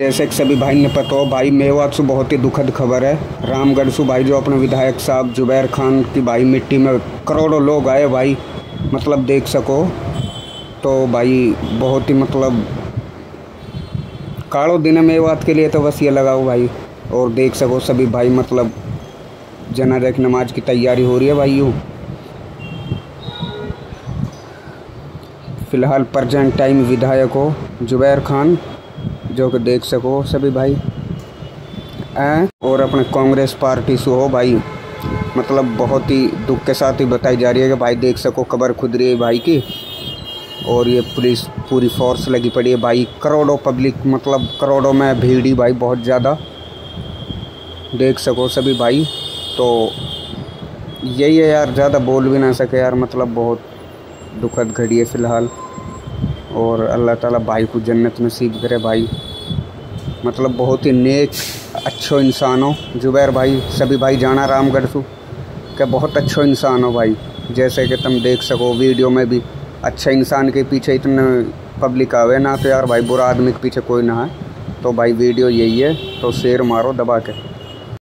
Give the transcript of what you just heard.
जैसे कि सभी भाई ने पता हो, भाई मेवात से बहुत ही दुखद खबर है। रामगढ़ से भाई जो अपने विधायक साहब जुबैर खान की भाई मिट्टी में करोड़ों लोग आए भाई मतलब देख सको। तो भाई बहुत ही मतलब काड़ो दिन मेवात के लिए तो बस ये लगाओ भाई, और देख सको सभी भाई मतलब जनाजा की नमाज़ की तैयारी हो रही है भाई यूँ। फ़िलहाल प्रजेंट टाइम विधायक हो जुबैर खान। जो कि देख सको सभी भाई। ए? और अपने कांग्रेस पार्टी से हो भाई। मतलब बहुत ही दुख के साथ ही बताई जा रही है कि भाई देख सको खबर खुद रही है भाई की। और ये पुलिस पूरी फोर्स लगी पड़ी है भाई। करोड़ों पब्लिक मतलब करोड़ों में भीड़ ही भाई बहुत ज़्यादा। देख सको सभी भाई। तो यही है यार, ज़्यादा बोल भी ना सके यार मतलब बहुत दुखद घड़ी है फ़िलहाल। और अल्लाह ताला भाई को जन्नत नसीब करे भाई। मतलब बहुत ही नेक, अच्छो इंसान हो। जुबैर भाई, सभी भाई जाना रामगढ़ से। क्या बहुत अच्छो इंसान हो भाई। जैसे कि तुम देख सको, वीडियो में भी अच्छे इंसान के पीछे इतने पब्लिक आवे ना तो यार भाई, बुरा आदमी के पीछे कोई ना है। तो भाई, वीडियो यही है तो शेर मारो दबा के।